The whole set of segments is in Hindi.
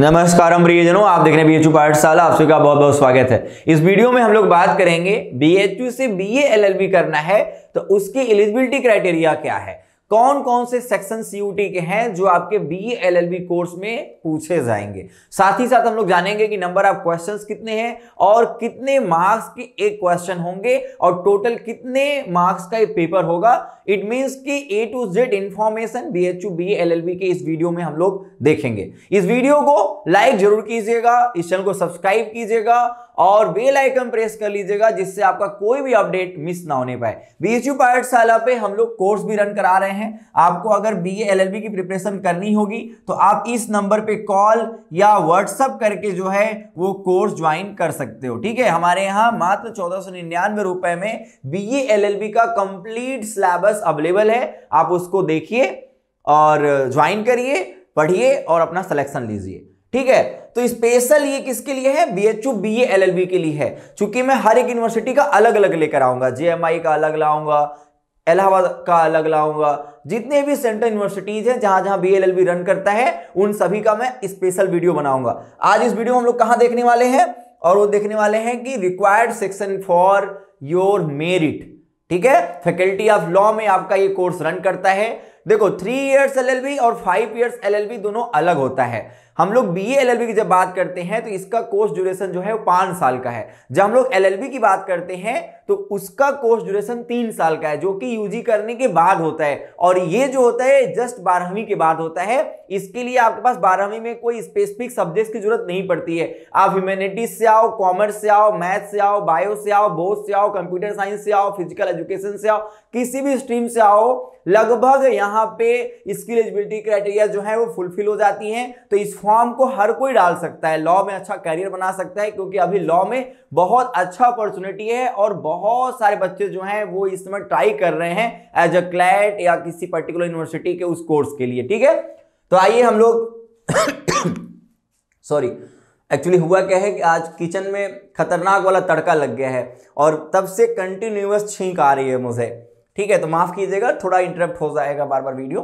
नमस्कार हम प्रियजनों, आप देख रहे हैं बीएचयू पाठशाला, आप सभी का बहुत बहुत स्वागत है। इस वीडियो में हम लोग बात करेंगे बीएचयू से बीए एलएलबी करना है तो उसकी एलिजिबिलिटी क्राइटेरिया क्या है? कौन कौन से सेक्शन सीयूटी के हैं जो आपके बी एलएलबी कोर्स में पूछे जाएँगे? साथ ही साथ हम लोग जानेंगे कि नंबर ऑफ़ क्वेश्चंस कितने हैं और कितने मार्क्स के एक क्वेश्चन होंगे और टोटल कितने मार्क्स का एक पेपर होगा। इट मींस कि A to Z information B H U B L के इस वीडियो में हम लोग देखेंगे। इस वीडियो को लाइक ज़रूर कीजिएगा, इस चैनल को सब्सक्राइब कीजिएगा और बेल आइकन प्रेस कर लीजिएगा, जिससे आपका कोई भी अपडेट मिस ना होने पाए। बीएचयू पाठशाला पे हम लोग कोर्स भी रन करा रहे हैं। आपको अगर बी एलएलबी की प्रिपरेशन करनी होगी तो आप इस नंबर पे कॉल या व्हाट्सअप करके जो है, वो कोर्स ज्वाइन कर सकते हो। ठीक है? हमारे यहाँ मात्र चौदह सौ निन्यानवे रुपए में बी एलएलबी का कंप्लीट सिलेबस अवेलेबल है। आप उसको देखिए और ज्वाइन करिए, पढ़िए और अपना सिलेक्शन लीजिए। ठीक है? तो स्पेशल ये किसके लिए है? बीएचयू बीए एलएलबी के लिए है। चूँकि मैं हर एक यूनिवर्सिटी का अलग अलग लेकर आऊँगा। जेएमआई का अलग लाऊँगा, इलाहाबाद का अलग लाऊँगा। जितने भी सेंट्रल यूनिवर्सिटीज हैं, जहाँ जहाँ बी एल रन करता है, उन सभी का मैं स्पेशल वीडियो बनाऊँगा। आज इस वीडियो में हम लोग कहाँ देखने वाले हैं? और वो देखने वाले हैं कि required section for your merit ठीक है? फैकल्टी ऑफ़ लॉ में आपका ये कोर्स रन करता है। देखो थ्री इयर्स एलएलबी और फाइव इयर्स एलएलबी दोनों अलग होता है। हम लोग बी एलएलबी की जब बात करते हैं तो इसका कोर्स ड्यूरेशन जो है वो पाँच साल का है। जब हम लोग एलएलबी की बात करते हैं तो उसका कोर्स ड्यूरेशन तीन साल का है, जो कि यूजी करने के बाद होता है। और ये जो होता है जस्ट बारहवीं के बाद होता है। इसके लिए आपके पास बारहवीं में कोई स्पेसिफिक सब्जेक्ट की ज़रूरत नहीं पड़ती है। आप ह्यूमैनिटीज से आओ कॉमर्स से आओ मैथ से आओ बायो से आओ बोथ से आओ कंप्यूटर साइंस से आओ फ़िज़िकल एजुकेशन से आओ, किसी भी स्ट्रीम से आओ, लगभग यहाँ पे स्किल एलिजिबिलिटी क्राइटेरिया जो है वो फुलफिल हो जाती है। तो इस फॉर्म को हर कोई डाल सकता है। लॉ में अच्छा करियर बना सकता है, क्योंकि अभी लॉ में बहुत अच्छा अपॉर्चुनिटी है और बहुत सारे बच्चे जो हैं वो इस समय ट्राई कर रहे हैं एज अ क्लैट या किसी पर्टिकुलर यूनिवर्सिटी के उस कोर्स के लिए, ठीक है? तो आइए हम लोग सॉरी एक्चुअली हुआ क्या है कि आज किचन में खतरनाक वाला तड़का लग गया है और तब से कंटिन्यूस छींक आ रही है मुझे, ठीक है? तो माफ़ कीजिएगा, थोड़ा इंटरप्ट हो जाएगा बार बार वीडियो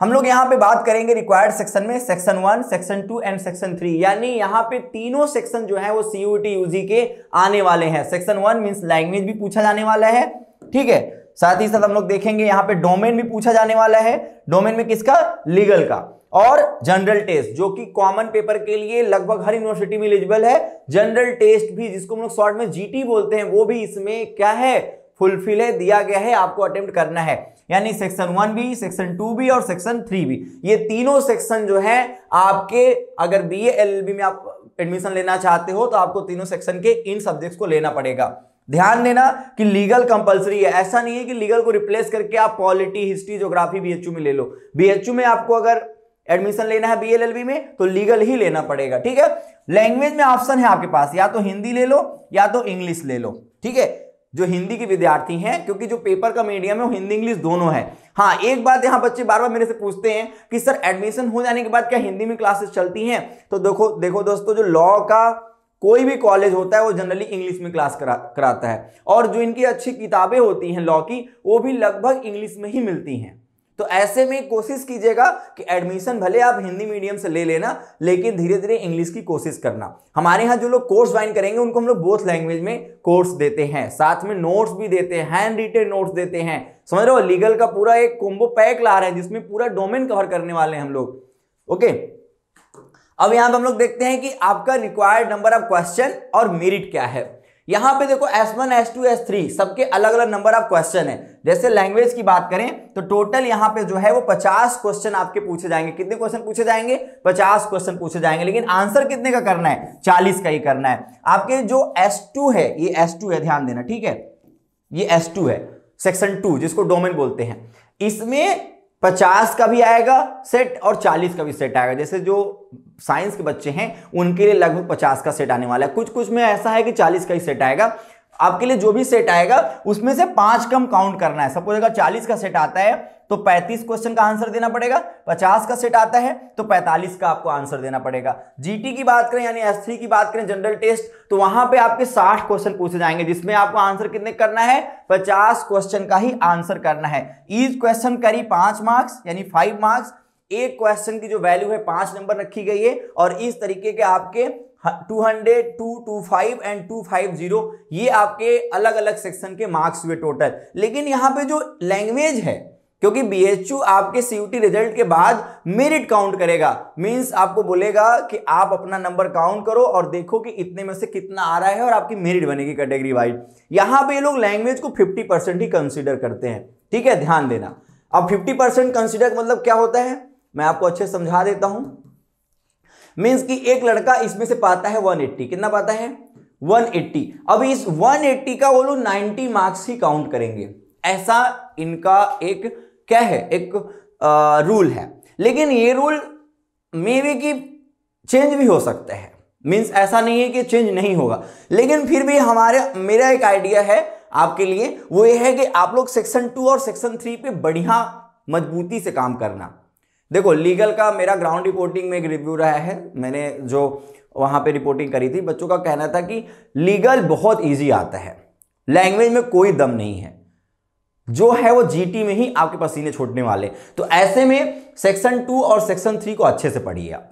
हम लोग यहाँ पे बात करेंगे रिक्वायर्ड सेक्शन में section one section two and section three यानी यहाँ पे तीनों सेक्शन जो है वो सीयूटी यूजी के आने वाले हैं। सेक्शन वन मीन्स लैंग्वेज भी पूछा जाने वाला है। ठीक है? साथ ही साथ हम लोग देखेंगे यहाँ पे डोमेन भी पूछा जाने वाला है। डोमेन में किसका? लीगल का। और जनरल टेस्ट जो कि कॉमन पेपर के लिए लगभग हर यूनिवर्सिटी में एलिजिबल है। जनरल टेस्ट भी जिसको हम लोग शॉर्ट में जीटी बोलते हैं, वो भी इसमें क्या है? फुलफिल है, दिया गया है, आपको अटेम्प्ट करना है। यानी section one B, section two B और सेक्शन थ्री बी। ये तीनों सेक्शन जो है, आपके अगर बी एल में आप एडमिशन लेना चाहते हो तो आपको तीनों सेक्शन के इन सब्जेक्ट्स को लेना पड़ेगा। ध्यान देना कि लीगल कंपलसरी है। ऐसा नहीं है कि लीगल को रिप्लेस करके आप पॉलिटी हिस्ट्री ज्योग्राफी बीएचयू में ले लो। बीएचयू में आपको अगर एडमिशन लेना है बीएलएलबी में तो लीगल ही लेना पड़ेगा, ठीक है? लैंग्वेज में ऑप्शन है आपके पास। या तो हिंदी ले लो, या तो इंग्लिश ले लो, ठीक है? जो हिंदी के विद्यार्थी हैं, क्योंकि जो पेपर का मीडियम है, वो हिंदी, इंग्लिश दोनों है। हाँ एक बात यहाँ बच्चे बार बार मेरे से पूछते हैं कि, सर एडमिशन हो जाने के बाद क्या हिंदी में क्लासेस चलती हैं? तो देखो देखो दोस्तों, जो लॉ का कोई भी कॉलेज होता है, वो जनरली इंग्लिश में क्लास करा, कराता है। और जो इनकी अच्छी किताबें होती हैं लॉ की, वो भी लगभग इंग्लिश में ही मिलती हैं। तो ऐसे में कोशिश कीजिएगा कि एडमिशन भले आप हिंदी मीडियम से ले लेना, लेकिन धीरे धीरे इंग्लिश की कोशिश करना। हमारे यहाँ जो लोग कोर्स ज्वाइन करेंगे, उनको हम लोग बोथ लैंग्वेज में कोर्स देते हैं। साथ में नोट्स भी देते हैं हैंड रिटेन नोट्स देते हैं। समझ रहे हो? लीगल का पूरा एक कोम्बो पैक ला रहे हैं, जिसमें पूरा डोमेन कवर करने वाले हैं हम लोग। ओके अब यहाँ पर हम लोग देखते हैं कि आपका रिक्वायर्ड नंबर ऑफ़ क्वेश्चन और मेरिट क्या है। यहाँ पे देखो S1 S2 S3 सबके अलग अलग नंबर ऑफ़ क्वेश्चन है। जैसे लैंग्वेज की बात करें तो टोटल यहाँ पे जो है वो 50 क्वेश्चन आपके पूछे जाएँगे। कितने क्वेश्चन पूछे जाएँगे? 50 क्वेश्चन पूछे जाएँगे। लेकिन आंसर कितने का करना है? 40 का ही करना है। आपके जो S2 है, ये S2 है, ध्यान देना, ठीक है? ये S2 है सेक्शन टू जिसको डोमेन बोलते हैं। इसमें पचास का भी आएगा सेट और चालीस का भी सेट आएगा। जैसे जो साइंस के बच्चे हैं, उनके लिए लगभग पचास का सेट आने वाला है। कुछ कुछ में ऐसा है कि चालीस का ही सेट आएगा। आपके लिए जो भी सेट आएगा, उसमें से पाँच कम काउंट करना है। सपोज़ अगर चालीस का सेट आता है तो 35 क्वेश्चन का आंसर देना पड़ेगा। 50 का सेट आता है तो 45 का आपको आंसर देना पड़ेगा। जीटी की बात करें यानी एस की बात करें जनरल टेस्ट तो वहाँ पे आपके 60 क्वेश्चन पूछे जाएँगे, जिसमें आपको आंसर कितने करना है? 50 क्वेश्चन का ही आंसर करना है। ईच क्वेश्चन करी पाँच मार्क्स यानी फाइव मार्क्स एक क्वेश्चन की जो वैल्यू है, पाँच नंबर रखी गई है, और इस तरीके के आपके 200, 225 एंड 250 ये आपके अलग अलग सेक्शन के मार्क्स हुए टोटल लेकिन यहाँ पे जो लैंग्वेज है क्योंकि बीएचयू आपके सीयूटी रिज़ल्ट के बाद मेरिट काउंट करेगा मींस आपको बोलेगा कि आप अपना नंबर काउंट करो और देखो कि इतने में से कितना आ रहा है और आपकी मेरिट बनेगी कैटेगरी वाइज यहाँ पे लोग लैंग्वेज को 50 परसेंट ही कंसिडर करते हैं ठीक है? ध्यान देना. अब 50 परसेंट कंसिडर मतलब क्या होता है? मैं आपको अच्छे समझा देता हूँ. मीन्स कि एक लड़का इसमें से पाता है 180 कितना पाता है? 180 अब इस 180 का वो लोग 90 मार्क्स ही काउंट करेंगे। ऐसा इनका एक क्या है? एक आ, रूल है। लेकिन ये रूल मे बी की चेंज भी हो सकता है। मीन्स ऐसा नहीं है कि चेंज नहीं होगा। लेकिन फिर भी हमारे मेरा एक आइडिया है आपके लिए। वो ये है कि आप लोग सेक्शन टू और सेक्शन थ्री पे बढ़िया मजबूती से काम करना। देखो लीगल का मेरा ग्राउंड रिपोर्टिंग में एक रिव्यू रहा है। मैंने जो वहाँ पे रिपोर्टिंग करी थी, बच्चों का कहना था कि लीगल बहुत इजी आता है। लैंग्वेज में कोई दम नहीं है। जो है वो जीटी में ही आपके पसीने छोड़ने वाले। तो ऐसे में सेक्शन टू और सेक्शन थ्री को अच्छे से पढ़िए आप।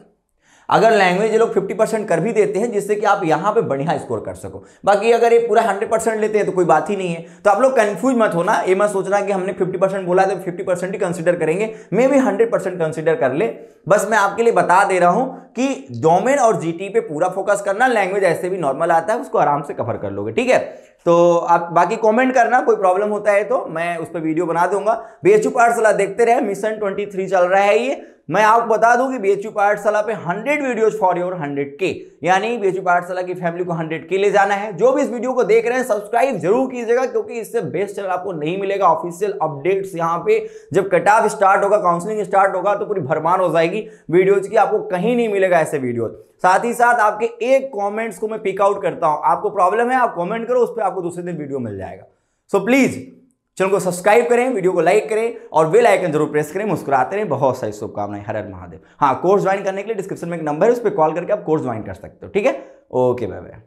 अगर लैंग्वेज ये लोग 50 परसेंट कर भी देते हैं, जिससे कि आप यहाँ पे बढ़िया स्कोर कर सको। बाकी अगर ये पूरा 100 परसेंट लेते हैं तो कोई बात ही नहीं है। तो आप लोग कंफ्यूज मत होना, ये मत सोचना कि हमने 50 परसेंट बोला तो 50 परसेंट ही कंसिडर करेंगे। मे भी 100 परसेंट कंसिडर कर ले। बस मैं आपके लिए बता दे रहा हूँ कि डोमेन और जीटी पे पूरा फोकस करना लैंग्वेज ऐसे भी नॉर्मल आता है, उसको आराम से कवर कर लोगे, ठीक है? तो आप बाकी कमेंट करना, कोई प्रॉब्लम होता है तो मैं उस पर वीडियो बना दूँगा। बीएचयू पाठशाला देखते रहे मिशन 23 चल रहा है ये। मैं आपको बता दूँ कि बीएचयू पाठशाला पे 100 वीडियोस फॉर योर 100 के यानी बीएचयू पाठशाला की फैमिली को 100 के ले जाना है। जो भी इस वीडियो को देख रहे हैं सब्सक्राइब ज़रूर कीजिएगा, क्योंकि इससे बेस्ट चैनल आपको नहीं मिलेगा। ऑफिशियल अपडेट्स यहाँ पे जब कटाव स्टार्ट होगा काउंसलिंग स्टार्ट होगा तो पूरी भरमान हो जाएगी। वीडियोज़ की आपको कहीं नहीं मिलेगा ऐसे वीडियो साथ ही साथ आपके एक कमेंट्स को मैं पिक आउट करता हूँ। आपको प्रॉब्लम है, आप कमेंट करो, उस पर आपको दूसरे दिन वीडियो मिल जाएगा। सो प्लीज़ चैनल को सब्सक्राइब करें वीडियो को लाइक करें और बेल आइकन ज़रूर प्रेस करें, मुस्कुराते रहें। बहुत सारी शुभकामनाएँ, हर हर महादेव। हाँ कोर्स ज्वाइन करने के लिए डिस्क्रिप्शन में एक नंबर है, उस पर कॉल करके आप कोर्स ज्वाइन कर सकते हो, ठीक है? Okay bye bye